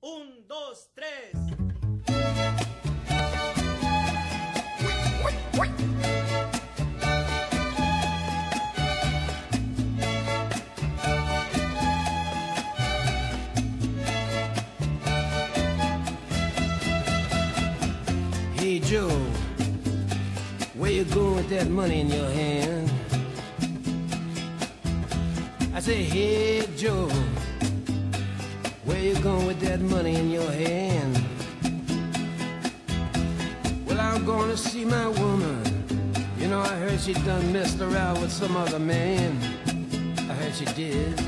Un, dos, tres. Hey Joe, where you going with that money in your hand? I say, hey Joe, where you going with that money in your hand? Well, I'm going to see my woman. You know, I heard she done messed around with some other man. I heard she did.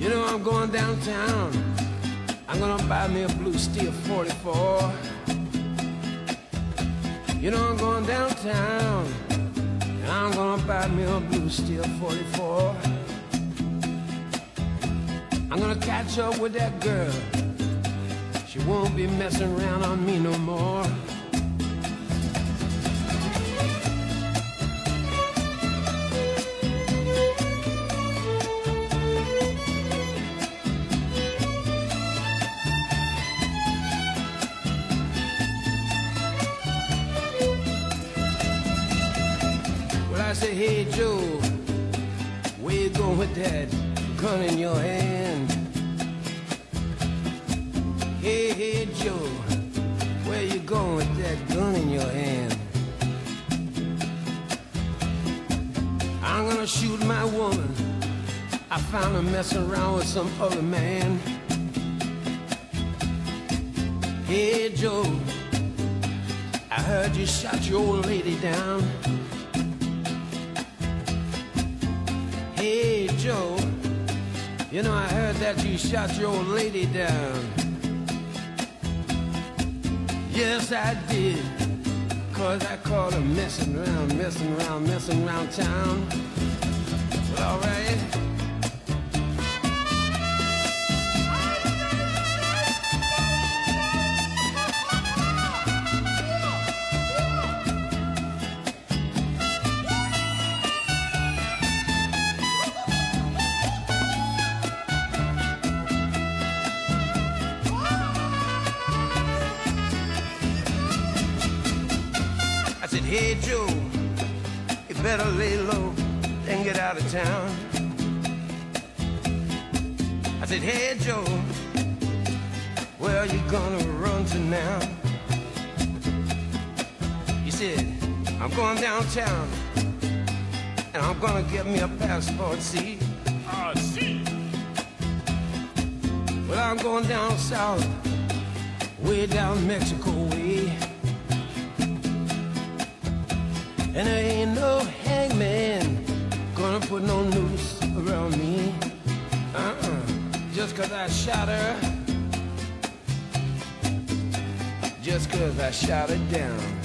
You know, I'm going downtown. I'm gonna buy me a blue steel 44. You know I'm going downtown I'm gonna buy me a blue steel 44 I'm gonna catch up with that girl. She won't be messing around on me no more. Well, I say, hey Joe, where you going with that gun in your hand? Hey, hey Joe, where you going with that gun in your hand? I'm gonna shoot my woman. I found her messing around with some other man. Hey Joe, I heard you shot your old lady down. Hey Joe, you know I heard that you shot your old lady down. Yes, I did. Cause I caught her messing around, messing around, messing around town. Well, alright. Hey Joe, you better lay low and get out of town. I said, hey Joe, where are you gonna run to now? He said, I'm going downtown and I'm gonna get me a passport, see? Ah, see. Well, I'm going down south, way down Mexico way. And there ain't no hangman gonna put no noose around me. Uh-uh. Just cause I shot her. Just cause I shot her down.